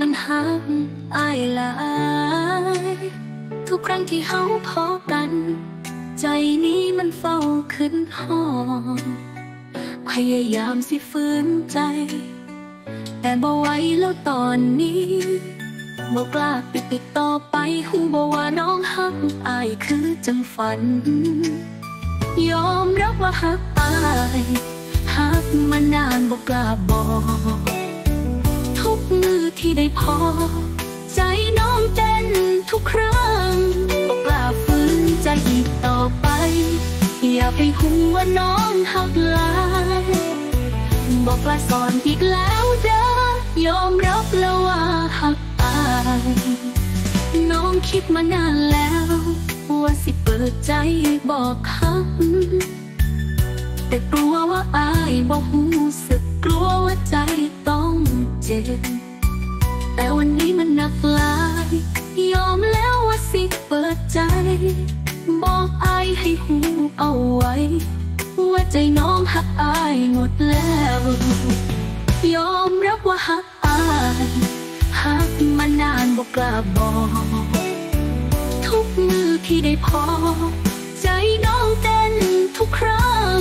มันหักอายลาย ทุกครั้งที่เฮาพอกัน ใจนี้มันเฝ้าขึ้นหอพยายามสิฝืนใจ แต่บ่ไหวแล้วตอนนี้บ่กล้าปิดติดต่อไปหูบ่ว่าน้องหักอายคือจังฝัน ยอมรับว่าหักอายหักมานานบ่กล้าบอก มือที่ได้พอ ใจน้องเต้นทุกครั้งบ่กล้าฝืนใจอีกต่อไป อย่ากให้หูว่าน้องหักหลายบอกกล้าสอนอีกแล้วเด้อยอมรับแล้วว่าหักอายน้องคิดมานานแล้วว่าสิเปิดใจบอกหักแต่กลัวว่าอายบอกหูสึกกลัวว่าใจ ใจ บอกอายให้หูเอาไว้ ว่าใจน้องหักอายหมดแล้วยอมรับว่าหักอายหักมานานบอกกล้าบอก ทุกมือที่ได้พอ ใจน้องเต้นทุกครั้ง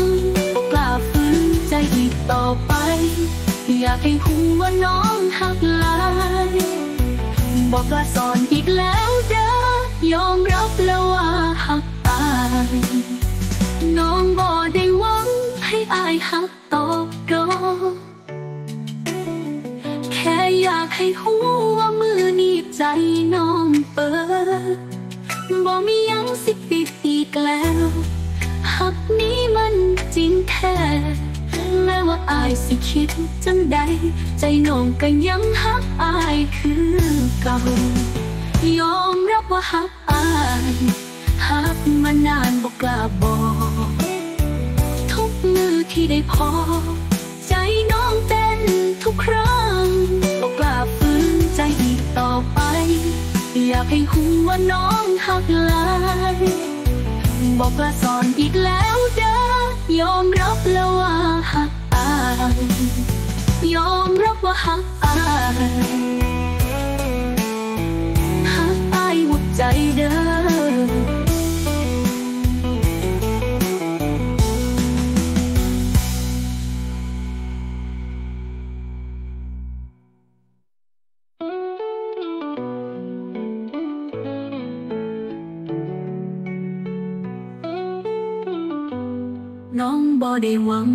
บอกกล้าฝืนใจอีกต่อไป อยากให้หูว่าน้องหักลายบอกกล้าสอน อายหักตอบรองแค่อยากให้หูว่ามือนี้ใจน้องเปิดบ่มียังสิปิดอีกแล้วหักนี้มันจริงแท้แม้ว่าอายสิคิดจังใด ใจน้องก็ยังหักอายคือเก่ายอมรับว่าหักอายหักมานานบอกกล้าบอก มือที่ได้พอ ใจน้องเต้นทุกครั้งบอกกล้าฝืนใจอีกต่อไป อยากให้หูว่าน้องหักหลายบอกกล้าสอนอีกแล้วเด้อยอมรับแล้วว่าหักอายยอมรับว่าหัก น้องบ่ได้หวัง